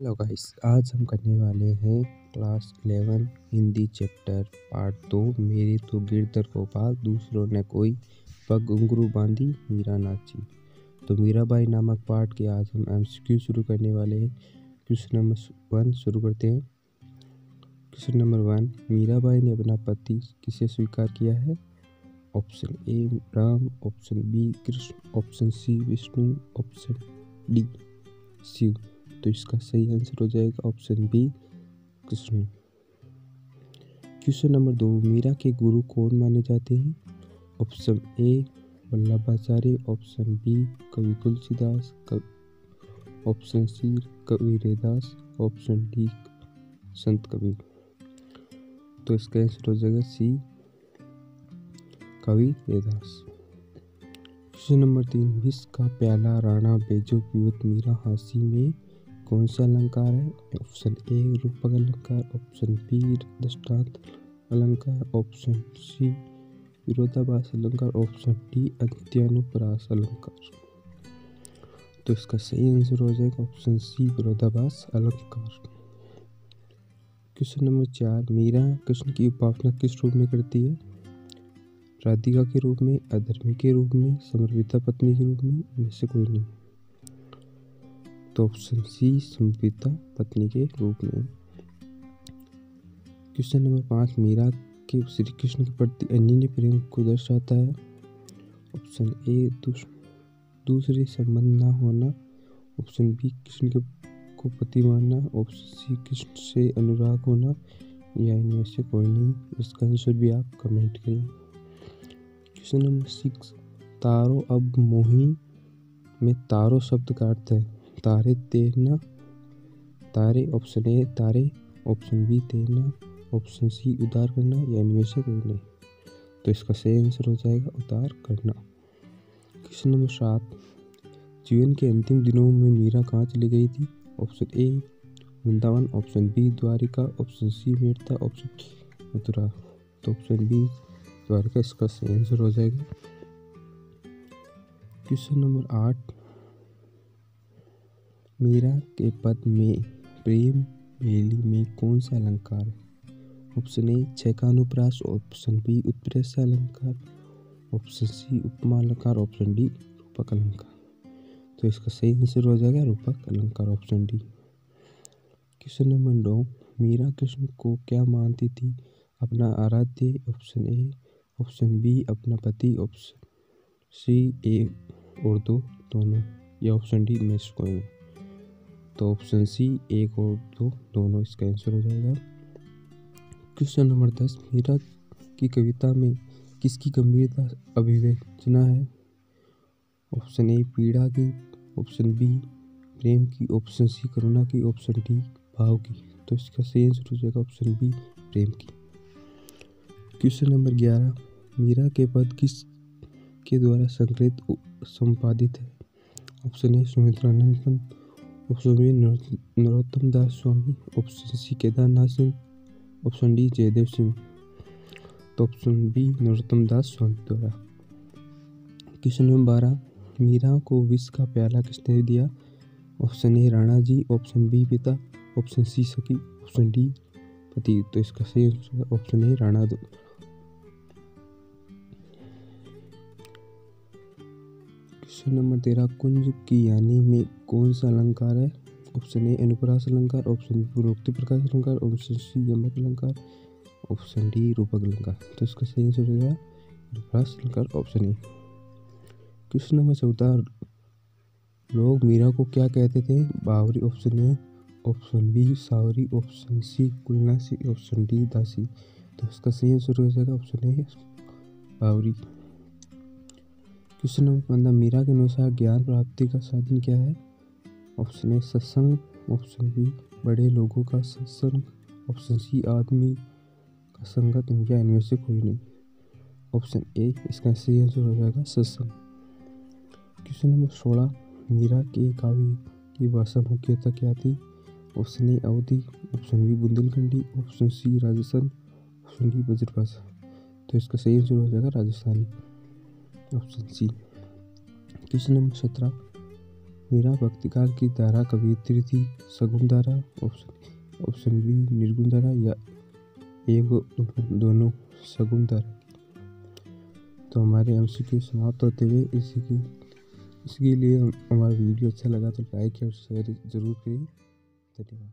Hello guys आज हम करने वाले हैं क्लास 11 हिंदी चैप्टर पार्ट दो मेरे तो गिरधर गोपाल, दूसरों ने कोई पग घुंघरू बांधी, मीरा नाची। तो मीराबाई नामक पार्ट के आज हम एमसीक्यू शुरू करने वाले हैं। क्वेश्चन नंबर वन शुरू करते हैं। क्वेश्चन नंबर वन मीराबाई ने अपना पति किसे स्वीकार किया है? Option A Ram. Option B Krishna. Option C Vishnu. Option D Shiv. तो इसका सही आंसर हो जाएगा option B Krishna. Question number दो, मीरा के गुरु कौन माने जाते हैं? Option A Vallabhacharya option B कवि तुलसीदास। ऑप्शन सी कवि रेदास। ऑप्शन डी संत कवि तो इसका आंसर हो जाएगा सी कवि रेदास। क्वेश्चन नंबर तीन, विश्व का प्याला राणा बेजो पीवत मीरा हासी में कौन सा अलंकार है? ऑप्शन ए रूपक अलंकार, ऑप्शन बी दृष्टांत अलंकार, ऑप्शन सी विरोधाभास अलंकार, ऑप्शन डी अंत्यानुप्रास अलंकार। तो इसका सही आंसर हो जाएगा ऑप्शन सी विरोधाभास अलंकार। क्वेश्चन नंबर चार, मीरा कृष्ण की उपासना किस रूप में करती है? राधिका के रूप में, अधर्मी के रूप में, समर्पिता पत्नी के रूप में इनमें से कोई नहीं। तो ऑप्शन सी संपिता, पत्नी के रूप में क्वेश्चन नंबर पाँच, मीरा के श्री कृष्ण के प्रति अन्य प्रेम को दर्शाता है। ऑप्शन ए दूसरे संबंध ना होना। ऑप्शन बी, कृष्ण के को पति मानना। ऑप्शन सी, कृष्ण से अनुराग होना। या इनमें से कोई नहीं, इसका आंसर भी आप कमेंट करें। क्वेश्चन नंबर सिक्स, तारो अब मोही में तारो शब्द का अर्थ है। तारे तैरना तारे ऑप्शन ए तारे ऑप्शन बी तैरना ऑप्शन सी उतार करना या इनमें से कोई नहीं। तो इसका सही आंसर हो जाएगा, उतार करना। क्वेश्चन नंबर सात। जीवन के अंतिम दिनों में मीरा कहाँ चली गई थी? Option A Vrindavan. Option B Dwarka. Option C Merta option Mathura. तो ऑप्शन बी द्वारिका, इसका सही आंसर हो जाएगा। क्वेश्चन नंबर आठ। मीरा के पद में प्रेम बेली में कौन सा अलंकार है? ऑप्शन ए, छकानुप्रास, ऑप्शन बी, उत्प्रेस अलंकार, ऑप्शन सी, उपमा अलंकार, ऑप्शन डी, रूपक अलंकार। तो इसका सही आंसर हो जाएगा रूपक अलंकार, ऑप्शन डी। क्वेश्चन नंबर नौ मीरा कृष्ण को क्या मानती थी? अपना आराध्य, ऑप्शन ए, ऑप्शन बी, अपना पति, ऑप्शन सी, ए और दो, दोनों, या ऑप्शन डी, में कोई तो ऑप्शन सी एक और दो, दोनों इसका आंसर हो जाएगा। क्वेश्चन नंबर दस, मीरा की कविता में किसकी गंभीरता अभिव्यंजना है? ऑप्शन ए पीड़ा की। ऑप्शन बी प्रेम की। ऑप्शन सी करुणा की। ऑप्शन डी भाव की। तो इसका सही आंसर हो जाएगा ऑप्शन बी प्रेम की। क्वेश्चन नंबर ग्यारह, मीरा के पद किस के द्वारा संकलित संपादित है? Option A Sumitranand Pant option B Narottam Das Swami option C Kedarnath Singh option D Jaidev Singh तो ऑप्शन बी नरोत्तम दास स्वामी द्वारा क्वेश्चन नंबर बारह मीरा को विष का प्याला किसने दिया? Option A Rana ji. Option B पिता. ऑप्शन सी सखी. ऑप्शन डी पति. तो इसका सही answer option A Rana question number तेरह, कुंज की यानी में कौन सा अलंकार है? ऑप्शन ए, अनुप्रास अलंकार, ऑप्शन बी पूर्वोक्ति प्रकाश अलंकार, ऑप्शन सी, यमक अलंकार, ऑप्शन डी, रूपक अलंकार। तो इसका सही आंसर हो जाएगा अनुप्रास अलंकार, ऑप्शन ए। क्वेश्चन नंबर चौदह, लोग मीरा को क्या कहते थे? बावरी, ऑप्शन ए, ऑप्शन बी, सावरी, ऑप्शन सी कुलनासी ऑप्शन डी, दासी। तो इसका सही आंसर हो जाएगा ऑप्शन ए, बावरी। क्वेश्चन नंबर पंद्रह मीरा के अनुसार ज्ञान प्राप्ति का साधन क्या है? ऑप्शन ए, सत्संग। ऑप्शन बी, बड़े लोगों का सत्संग। ऑप्शन सी, आदमी का संगत। या इनमें से कोई नहीं। ऑप्शन ए, इसका सही आंसर हो जाएगा सत्संग। क्वेश्चन नंबर सोलह मीरा के काव्य की भाषा मुख्यतः क्या थी? Option A, Awadhi. Option B, Bundelkhandi. Option C, Rajasthan. Option D Brajbhasha तो इसका सही आंसर हो जाएगा Rajasthani. Option C question number सत्रह मीरा भक्तिकाल की धारा कवियत्री थी, सगुण धारा ऑप्शन ऑप्शन बी निर्गुण धारा या एक दोनों सगुण धारा तो हमारे एम सी क्यू समाप्त होते हुए इसी की, इसके लिए हमारा वीडियो अच्छा लगा तो लाइक और शेयर ज़रूर करें। धन्यवाद।